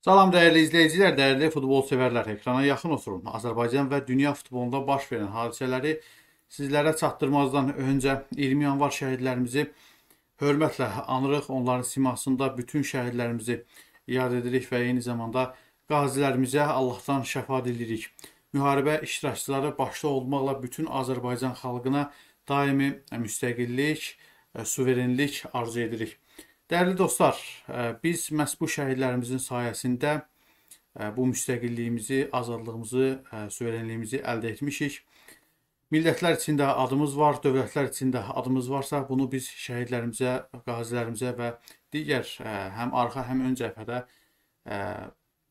Salam dəyərli izləyicilər, dəyərli futbol sevərlər. Ekrana yaxın oturun. Azərbaycan və dünya futbolunda baş verən hadisələri sizlərə çatdırmazdan öncə 20 yanvar şəhidlərimizi hörmətlə anırıq. Onların simasında bütün şəhidlərimizi yad edirik və eyni zamanda qazilərimizə Allahdan şəfa dilirik. Müharibə iştirakçıları başda olmaqla bütün Azərbaycan xalqına daimi müstəqillik, suverenlik arzu edirik. Dəyərli dostlar, e, biz məhz bu şəhidlərimizin sayəsində e, bu müstəqilliyimizi, azadlığımızı, e, suverenliyimizi əldə etmişik. Millətlər içində adımız var, dövlətlər içində adımız varsa, bunu biz şəhidlərimizə, qazilərimizə və digər həm arxa, həm ön cəbhədə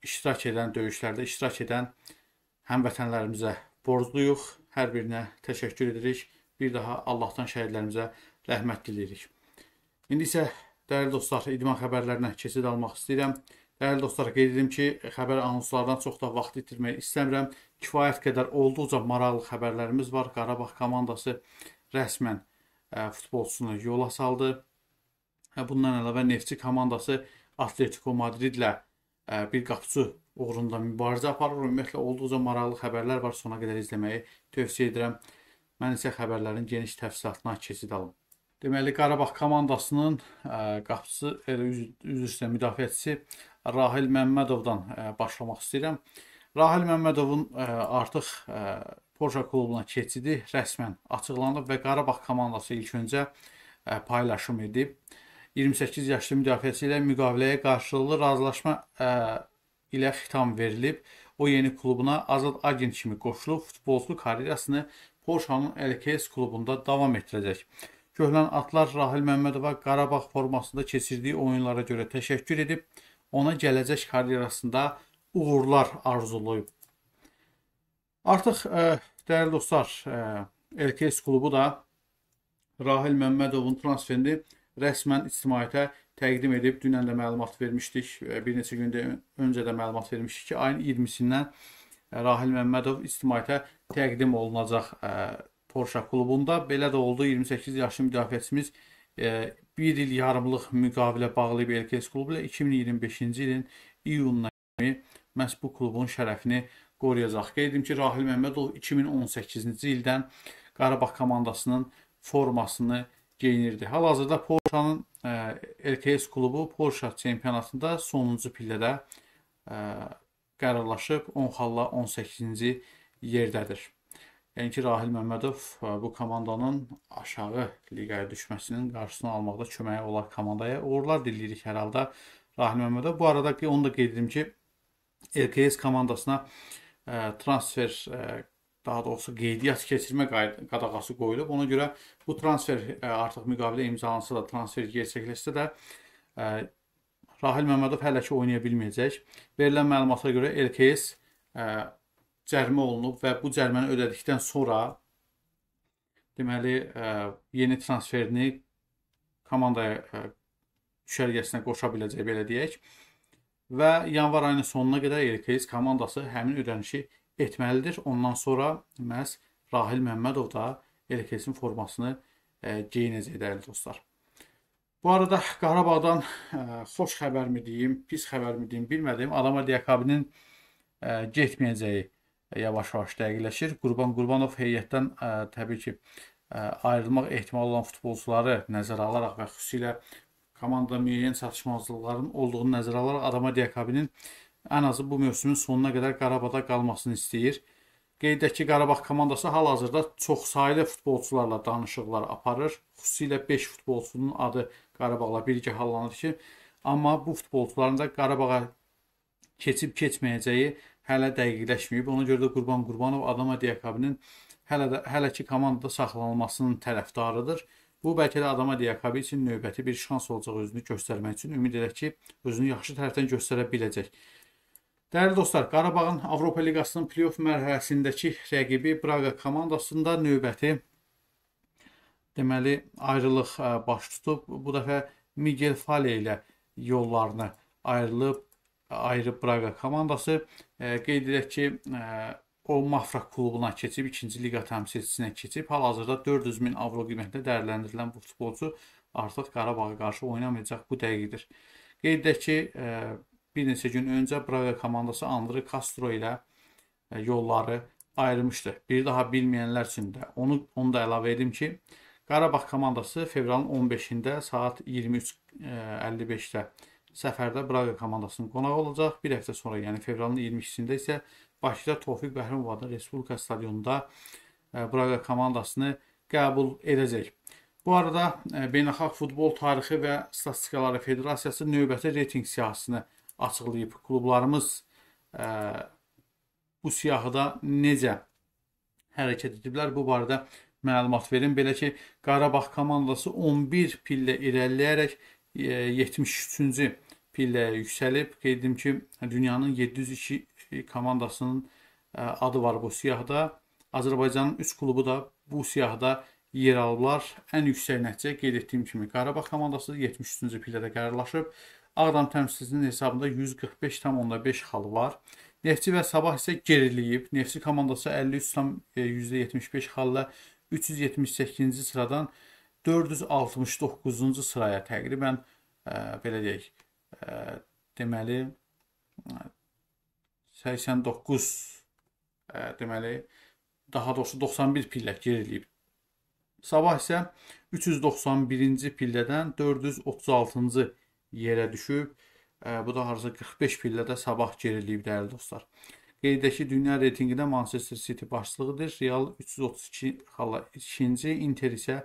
iştirak edən döyüşlərdə iştirak edən həmvətənlərimizə borcluyuq. Hər birinə təşəkkür edirik. Bir daha Allahdan şəhidlərimizə rəhmət diləyirik. İndi isə Dəyərli dostlar, idman xəbərlərinə keçid almaq istəyirəm. Dəyərli dostlar, qeyd edim ki, xəbər anonslardan çox da vaxt itirmək istəmirəm. Kifayət qədər olduqca maraqlı xəbərlərimiz var. Qarabağ komandası rəsmən ə, futbolçusunu yola saldı. Bundan əlavə Neftçi komandası Atletico Madridlə ə, bir qapıcı uğrunda mübarizə aparır. Ümumiyyətlə olduqca maraqlı xəbərlər var. Sona qədər izləməyi tövsiyə edirəm. Mən isə xəbərlərin geniş təfsilatına keçid alım. Deməli Qarabağ komandasının ə, qapıçısı, elə üzr istəyirəm, müdafiəçisi Rahil Məmmədovdan ə, başlamaq istəyirəm. Rahil Məmmədovun ə, artıq Porsche klubuna keçidi rəsmən açıqlanıb və Qarabağ komandası ilk öncə paylaşım edib. 28 yaşlı müdafiəçi ilə müqaviləyə qarşılıqlı razılaşma ilə xitam verilib. O yeni klubuna azad agent kimi qoşulub futbolçu karyerasını Porsche-nın LKS klubunda davam etdirəcək. Köhlən Atlar Rahil Məmmədova Qarabağ formasında keçirdiyi oyunlara görə təşəkkür edib, ona gələcək karyerasında uğurlar arzulayıb. Artıq ə, e, dəyərli dostlar, ə, e, LKS klubu da Rahil Məmmədovun transferini rəsmən ictimaiyyətə təqdim edib. Dünən də məlumat vermişdik. E, bir neçə gündə öncə də məlumat vermişdik ki, ayın 20-sindən Rahil Məmmədov ictimaiyyətə təqdim olunacaq Porsche klubunda. Belə də oldu. 28 yaşlı müdafiəçimiz e, bir il yarımlıq müqavilə bağlayıb LKS klubu ilə 2025-ci ilin iyununa kimi məhz bu klubun şərəfini qoruyacaq. Qeyd edim ki, Rahil Məmmədov 2018-ci ildən Qarabağ komandasının formasını geyinirdi. Hal-hazırda Porsche-nın e, LKS klubu Porsche çempionatında sonuncu pillədə e, qərarlaşıb 10 xalla 18-ci yerdədir. Yəni ki, Rahil Məmmədov e, bu komandanın aşağı liqaya düşməsinin qarşısını almaqda köməyi olar komandaya. Uğurlar diləyirik hər halda Rahil Məmmədov. Bu arada onu da qeyd edim ki, LKS komandasına e, transfer e, daha doğrusu qeydiyyat keçirmə qadağası qoyulub. Ona görə bu transfer artıq müqavilə imzalansa da, transfer gerçəkləşsə də Rahil Məmmədov hələ ki oynaya bilməyəcək. Verilən məlumata görə LKS cərimə olunub və bu cəriməni ödədikdən sonra deməli ə, e, yeni transferini komandaya ə, e, düşərgəsinə qoşa biləcək belə deyək. Və yanvar ayının sonuna qədər LKS komandası həmin ödənişi etməlidir. Ondan sonra məhz Rahil Məmmədov da LKS-in formasını ə, e, geyinəcək dəyərli dostlar. Bu arada Qarabağdan ə, xoş xəbərmi deyim, pis xəbərmi deyim, bilmədim. Adama Diakabinin ə, getməyəcəyi yavaş-yavaş dəqiqləşir. Qurban Qurbanov heyətdən ə, təbii ki, ə, ayrılmaq ehtimalı olan futbolçuları nəzərə alaraq və xüsusilə komandada müəyyən çatışmazlıqların olduğunu nəzərə alaraq Adama Diakabinin ən azı bu mövsümün sonuna qədər Qarabağda qalmasını istəyir. Qeyd edək ki, Qarabağ komandası hal-hazırda çoxsaylı futbolçularla danışıqlar aparır. Xüsusilə 5 futbolçunun adı Qarabağla birgə hallanır ki, amma bu futbolçuların da Qarabağa keçib keçməyəcəyi hələ dəqiqləşməyib. Ona görə də Qurban Qurbanov Adama Diakabinin hələ də hələ ki komandada saxlanılmasının tərəfdarıdır. Bu bəlkə də Adama Diakabi üçün növbəti bir şans olacaq özünü göstərmək üçün. Ümid edək ki, özünü yaxşı tərəfdən göstərə biləcək. Dəyərli dostlar, Qarabağın Avropa Liqasının play-off mərhələsindəki rəqibi Braqa komandasında növbəti deməli ayrılıq baş tutub. Bu dəfə Miguel Fale ilə yollarını ayrılıb ayrı Braqa komandası. Qeyd edək ki, e, o Mafra klubuna keçib, 2-ci liqa təmsilçisinə keçib. Hal-hazırda 400 min avro qiymətində dəyərləndirilən bu futbolçu artıq Qarabağa qarşı oynamayacaq bu dəqiqədir. Qeyd edək ki, e, bir neçə gün öncə Braga komandası Andre Castro ilə e, yolları ayırmışdı. Bir daha bilməyənlər üçün də onu, onu da əlavə edim ki, Qarabağ komandası fevralın 15-də saat 23:55-də səfərdə Braga komandasının qonağı olacaq. Bir həftə sonra, yəni fevralın 22-sində isə Bakıda Tofiq Bəhrimovada Respublika stadionunda e, Braga komandasını qəbul edəcək. Bu arada e, Beynəlxalq Futbol Tarixi və Statistikaları Federasiyası növbəti reytinq siyahısını açıqlayıb. Klublarımız ə, e, bu siyahıda necə hərəkət ediblər bu barədə məlumat verim. Belə ki, Qarabağ komandası 11 pillə irəliləyərək 73-cü e, pilləyə yüksəlib. Qeyd edim ki, dünyanın 702 komandasının e, adı var bu siyahıda. Azərbaycanın 3 klubu da bu siyahıda yer alıblar. Ən yüksək nəticə qeyd etdiyim kimi Qarabağ komandası 73-cü pillədə qərarlaşıb. Ağdam təmsilçisinin hesabında 145,5 xalı var. Neftçi və Sabah isə geriləyib. Neftçi komandası 53,75 e, xalla 378-ci sıradan 469-cu sıraya təqribən ə, e, belə deyək, ə, e, deməli 89 ə, deməli daha doğrusu 91 pillə geriləyib. Sabah isə 391-ci pillədən 436-cı yerə düşüb. Ə, bu da harca 45 pillədə Sabah geriləyib dəyərli dostlar. Qeyd edək ki, dünya reytinqində Manchester City başçılığıdır. Real 332 xalla 2-ci, Inter isə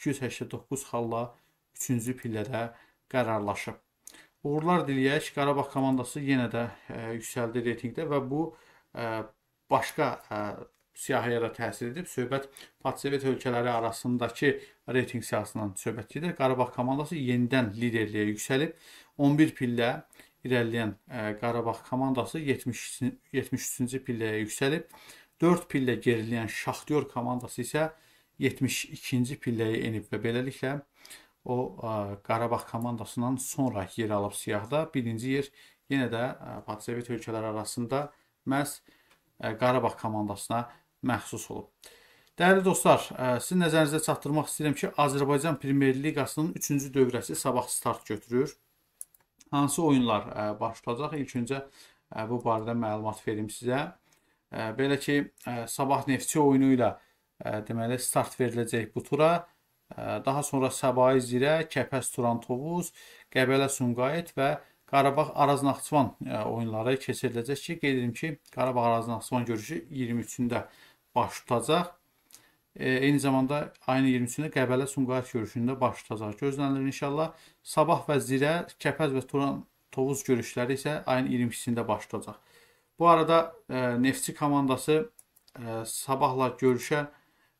289 xalla 3-cü pillədə qərarlaşıb. Uğurlar diləyək. Qarabağ komandası yenə də ə, e, yüksəldi reytinqdə və bu ə, e, başqa ə, e, siyahıya da təsir edib. Söhbət postsovet ölkələri arasındakı reytinq siyahısından söhbət gedir. Qarabağ komandası yenidən liderliyə yüksəlib. 11 pillə irəliləyən ə, Qarabağ komandası 70 73-cü pilləyə yüksəlib. 4 pillə geriləyən Şaxtyor komandası isə 72-ci pilləyə enib və beləliklə o Qarabağ komandasından sonra yer alıb siyahda. Birinci yer yenə də postsovet ölkələri arasında məhz Qarabağ komandasına məxsus olub. Dəyərli dostlar, sizin nəzərinizə çatdırmaq istəyirəm ki, Azərbaycan Premyer Liqasının 3-cü dövrəsi sabah start götürür hansı oyunlar baş tutacaq? İlk öncə bu barədə məlumat verim sizə. Belə ki, Sabah Neftçi oyunu ilə ə, deməli start veriləcək bu tura. Daha sonra Səbayi Zirə, Kəpəz Turan Tovuz, Qəbələ Sumqayıt və Qarabağ Araz Naxçıvan oyunları keçiriləcək ki, qeyd edim ki, Qarabağ Araz Naxçıvan görüşü 23-də baş tutacaq. Eyni zamanda ayın 23-də Qəbələ Sumqayıt görüşündə baş tutacaq. Gözlənilir inşallah. Sabah və Zirə, Kəpəz və Turan Tovuz görüşləri isə ayın 22-sində baş tutacaq. Bu arada Neftçi komandası sabahla görüşə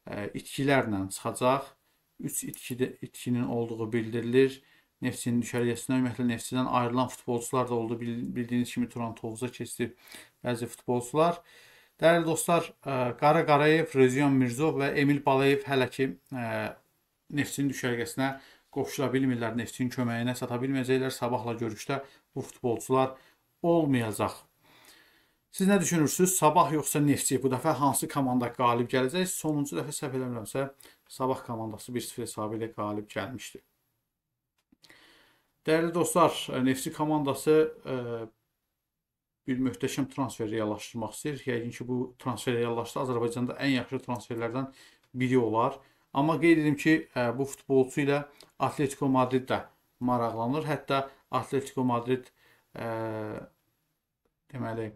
itkilərlə çıxacaq. 3 itkidə itkinin olduğu bildirilir. Neftçinin düşərgəsində ümumiyyətlə Neftçidən ayrılan futbolçular da oldu. Bildiyiniz kimi Turan Tovuza keçdi bəzi futbolçular. Dəyərli dostlar, Qara Qarayev, Rezion Mirzov və Emil Balayev hələ ki Neftçinin düşərgəsinə qoşula bilmirlər. Neftçinin köməyinə çata bilməyəcəklər. Sabahla görüşdə bu futbolçular olmayacaq. Siz nə düşünürsünüz? Sabah yoxsa Neftçi bu dəfə hansı komanda qalib gələcək? Sonuncu dəfə səhv eləmirəmsə, Sabah komandası 1-0 hesabı ilə qalib gəlmişdi. Dəyərli dostlar, Neftçi komandası e, bir möhtəşəm transfer reallaşdırmaq istəyir. Yəqin ki, bu transfer reallaşsa Azərbaycanda ən yaxşı transferlərdən biri olar. Amma qeyd edim ki, bu futbolçu ilə Atletico Madrid də maraqlanır. Hətta Atletico Madrid ə, deməli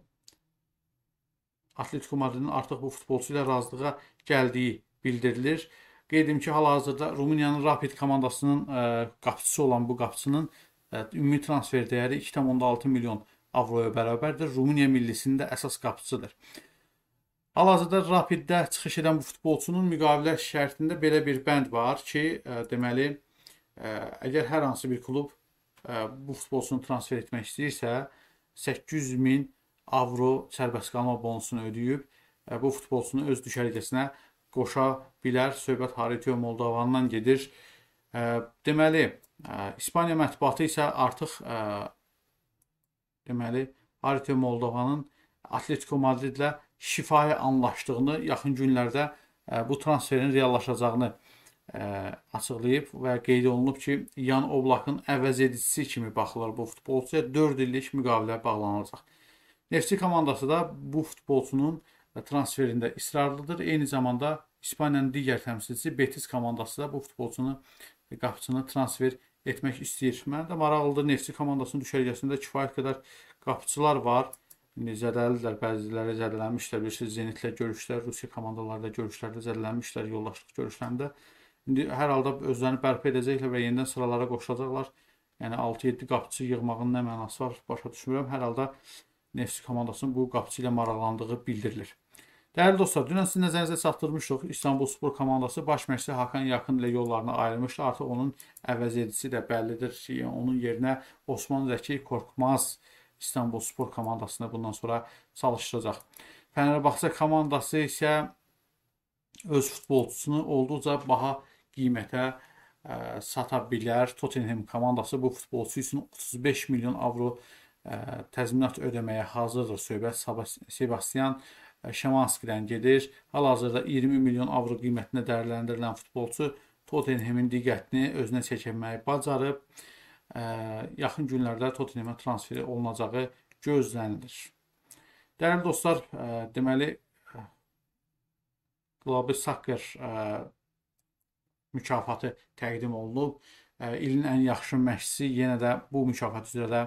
Atletico Madridin artıq bu futbolçu ilə razılığa gəldiyi bildirilir. Qeyd edim ki, hal-hazırda Rumıniyanın Rapid komandasının ə, qapıçısı olan bu qapıçının ə, ümumi transfer dəyəri 2.6 milyon avroya bərabərdir. Rumıniya millisinin də əsas qapıçıdır. Hal-hazırda Rapiddə çıxış edən bu futbolçunun müqavilə şərtində belə bir bənd var ki, ə, e, deməli, ə, e, əgər hər hansı bir klub ə, e, bu futbolçunu transfer etmək istəyirsə, 800 min avro sərbəst qalma bonusunu ödəyib ə, bu futbolçunu öz düşərgəsinə qoşa bilər. Söhbət Haritio Moldavandan gedir. Ə, deməli, ə, İspaniya mətbuatı isə artıq deməli Artio Moldovanın Atletico Madridlə şifahi anlaşdığını, yaxın günlərdə e, bu transferin reallaşacağını açıqlayıb və qeyd olunub ki, Yan Oblakın əvəz edicisi kimi baxılır bu futbolçuya 4 illik müqavilə bağlanılacaq. Neftçi komandası da bu futbolçunun transferində israrlıdır. Eyni zamanda İspaniyanın digər təmsilçisi Betis komandası da bu futbolçunu qapıçını transfer etmək istəyir. Mənə də maraqlıdır. Neftçi komandasının düşərgəsində kifayət qədər qapıçılar var. İndi zədəlidirlər, bəziləri zədələnmişlər. Bilirsiniz, Zenitlə görüşlər, Rusiya komandalarında görüşlərdə zədələnmişlər yoldaşlıq görüşlərində. İndi hər halda özlərini bərpa edəcəklər və yenidən sıralara qoşulacaqlar. Yəni 6-7 qapıçı yığmağın nə mənası var, başa düşmürəm. Hər halda Neftçi komandasının bu qapıçı ilə maraqlandığı bildirilir. Dəyərli dostlar, dünən sizin nəzərinizə çatdırmışdıq. İstanbul Spor komandası baş məşqçi Hakan Yaxın ilə yollarını ayrılmışdı. Artıq onun əvəz edicisi də bəllidir. Yəni, onun yerinə Osman Zəki Korkmaz İstanbul Spor komandasını bundan sonra çalışdıracaq. Fənərbağça komandası isə öz futbolçusunu olduqca baha qiymətə ə, sata bilər. Tottenham komandası bu futbolçu üçün 35 milyon avro təzminat ödəməyə hazırdır. Söhbət Sebastian Şamanskidən gedir. Hal-hazırda 20 milyon avro qiymətində dəyərləndirilən futbolçu Tottenhamin diqqətini özünə çəkməyi bacarıb. Yaxın günlərdə Tottenhama transferi olunacağı gözlənilir. Dəyərli dostlar, deməli Global Soccer mükafatı təqdim olunub. İlin ən yaxşı məşqçisi yenə də bu mükafat üzrə də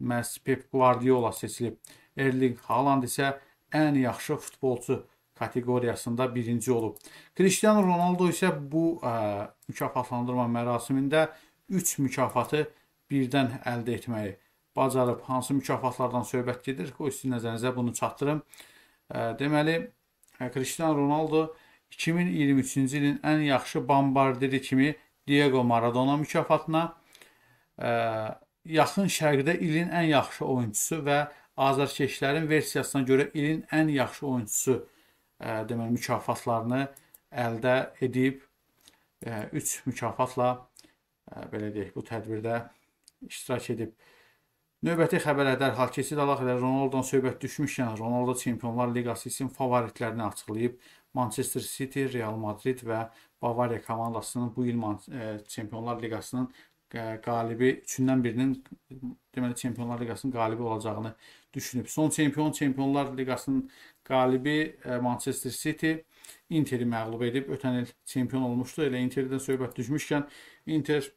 məhz Pep Guardiola seçilib. Erling Haaland isə ən yaxşı futbolçu kateqoriyasında birinci olub. Cristiano Ronaldo isə bu ə, mükafatlandırma mərasimində 3 mükafatı birdən əldə etməyi bacarıb. Hansı mükafatlardan söhbət gedir? Qoy sizin nəzərinizə bunu çatdırım. Ə, deməli, Cristiano Ronaldo 2023-cü ilin ən yaxşı bombardiri kimi Diego Maradona mükafatına, ə, yaxın şərqdə ilin ən yaxşı oyunçusu və azarkeşlərin versiyasına görə ilin ən yaxşı oyunçusu ə, deməli mükafatlarını əldə edib 3 mükafatla ə, belə deyək bu tədbirdə iştirak edib. Növbəti xəbərə dərhal keçid alaq elə Ronaldodan söhbət düşmüşkən Ronaldo Çempionlar Liqası üçün favoritlərini açıqlayıb. Manchester City, Real Madrid və Bavariya komandasının bu il Çempionlar Liqasının qalibi üçündən birinin deməli Çempionlar Liqasının qalibi olacağını düşünüb. Son çempion Çempionlar Liqasının qalibi e, Manchester City Interi məğlub edib. Ötən il çempion olmuşdu. Elə Interdən söhbət düşmüşkən Inter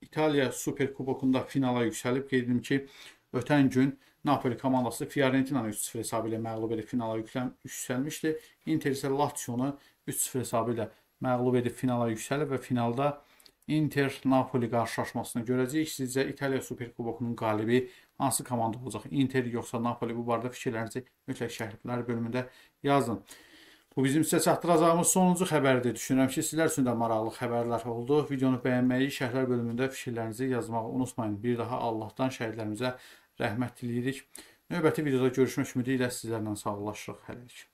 İtaliya Super Kubokunda finala yüksəlib. Qeyd edim ki, ötən gün Napoli komandası Fiorentinanı 3-0 hesabı ilə məğlub edib finala yüksəlmişdi. Inter isə Lazio-nu 3-0 hesabı ilə məğlub edib finala yüksəlib və finalda Inter-Napoli qarşılaşmasını görəcəyik. Sizcə İtaliya Superkubokunun qalibi hansı komanda olacaq? Inter yoxsa Napoli? Bu barədə fikirlərinizi mütləq şərhlər bölümündə yazın. Bu bizim sizə çatdıracağımız sonuncu xəbərdir. Düşünürəm ki, sizlər üçün də maraqlı xəbərlər oldu. Videonu bəyənməyi, şərhlər bölümündə fikirlərinizi yazmağı unutmayın. Bir daha Allahdan şəhidlərimizə rəhmət diləyirik. Növbəti videoda görüşmək ümidi ilə sizlərlə sağollaşırıq. Hələlik.